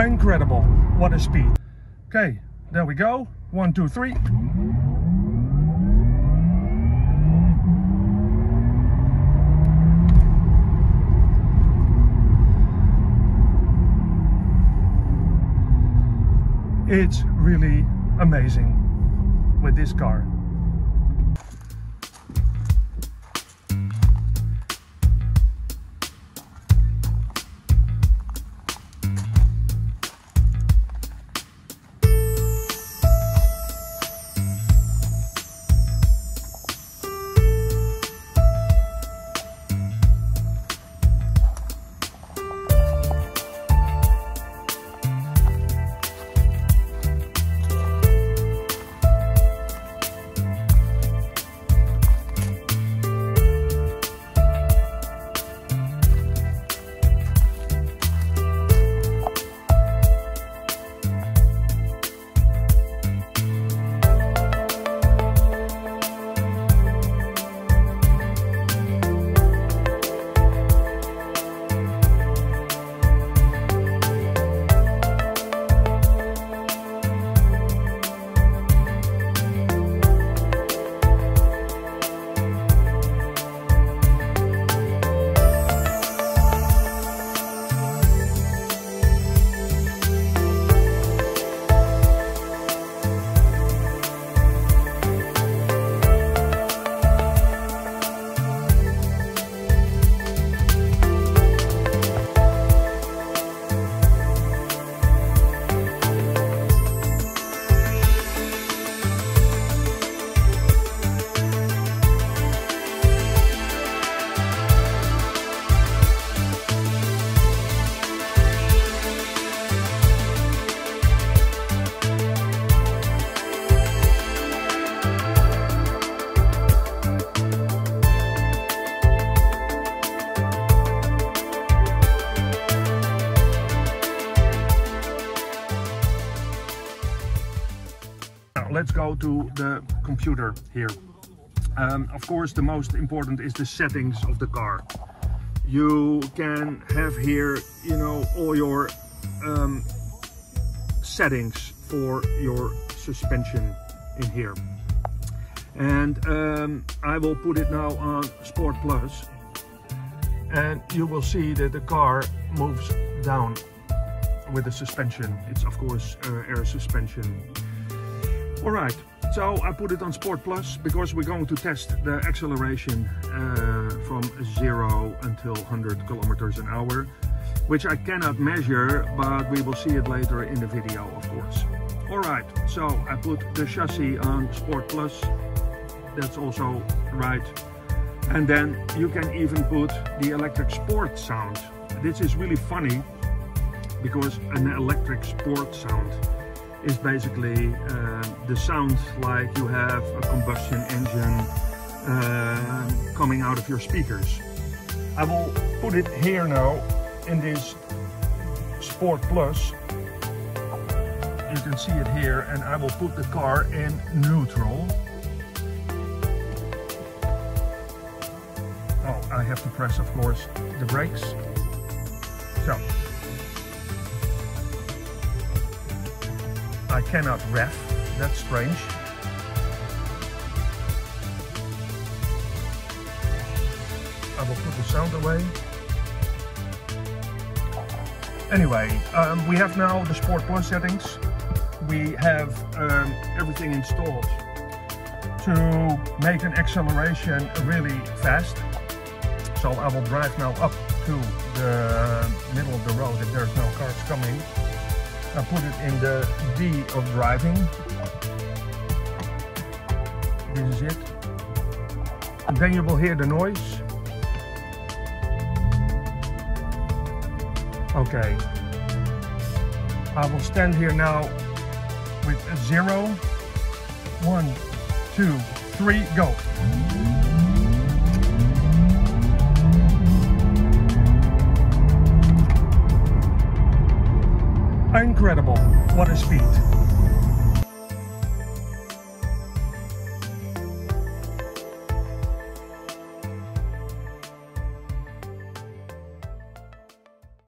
Incredible. What a speed. Okay, there we go. One, two, three. It's really amazing with this car. Let's go to the computer here. Um, of course, the most important is the settings of the car. You can have here, you know, all your um, settings for your suspension in here. And um, I will put it now on Sport Plus. And you will see that the car moves down with the suspension. It's of course uh, air suspension. All right, so I put it on Sport Plus because we're going to test the acceleration uh, from zero until 100 kilometers an hour, which I cannot measure, but we will see it later in the video, of course. All right, so I put the chassis on Sport Plus. That's also right. And then you can even put the electric sport sound. This is really funny because an electric sport sound is basically uh, the sound like you have a combustion engine uh, coming out of your speakers. I will put it here now in this Sport Plus. You can see it here and I will put the car in neutral. Oh, I have to press of course the brakes. So I cannot ref. That's strange. I will put the sound away. Anyway, um, we have now the Sport Plus settings. We have um, everything installed to make an acceleration really fast. So I will drive now up to the middle of the road if there's no cars coming. I put it in the D of driving. This is it. And then you will hear the noise. Okay. I will stand here now with zero. One, two, three, go. Incredible. What a speed.